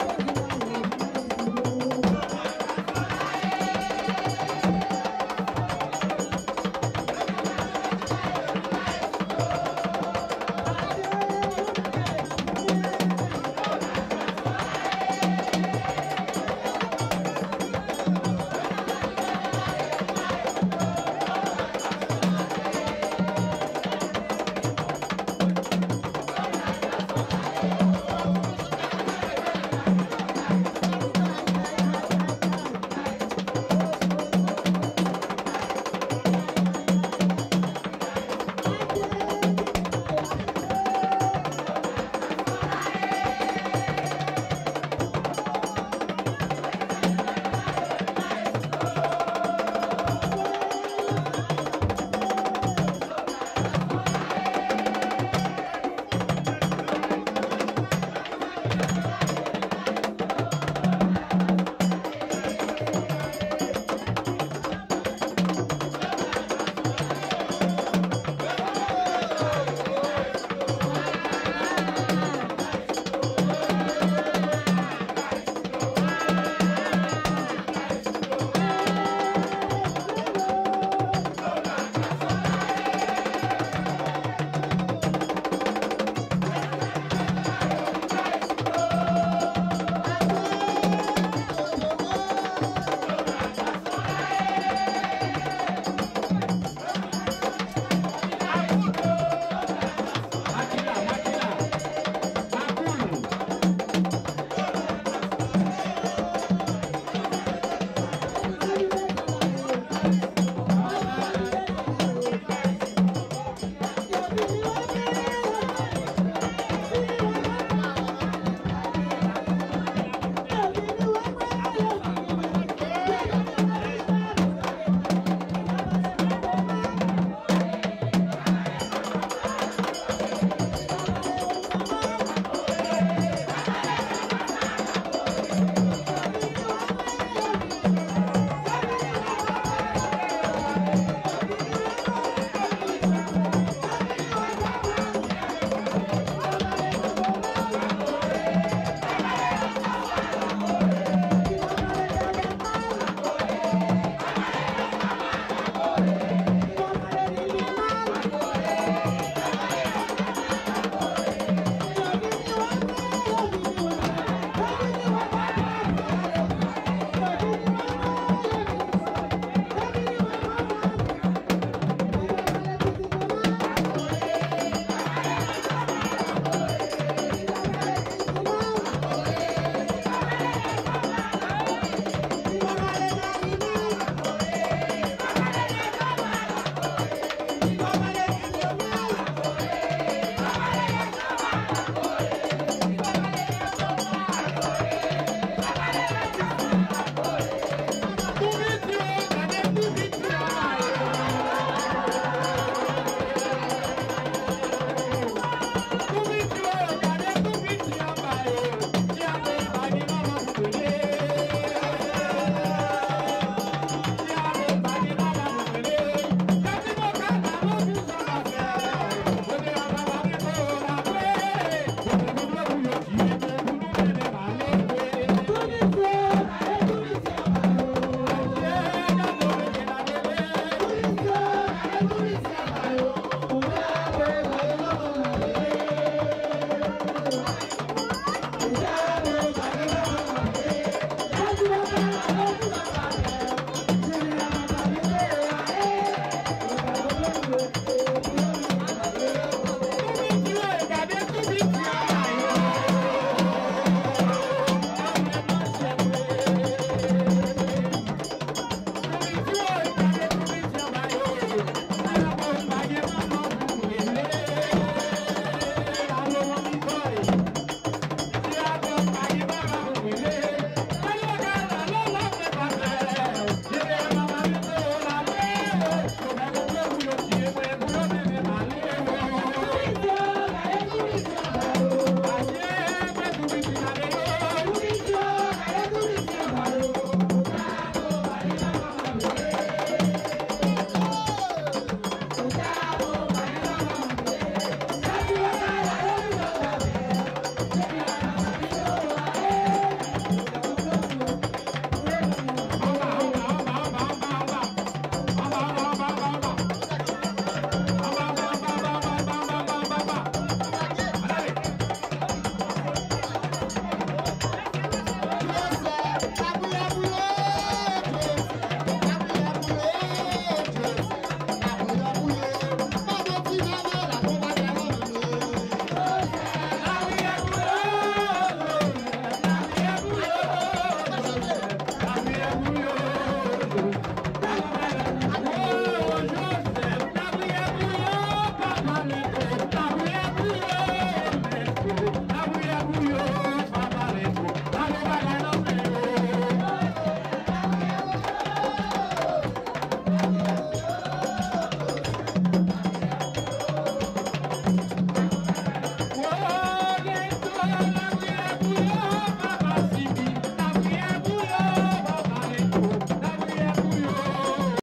you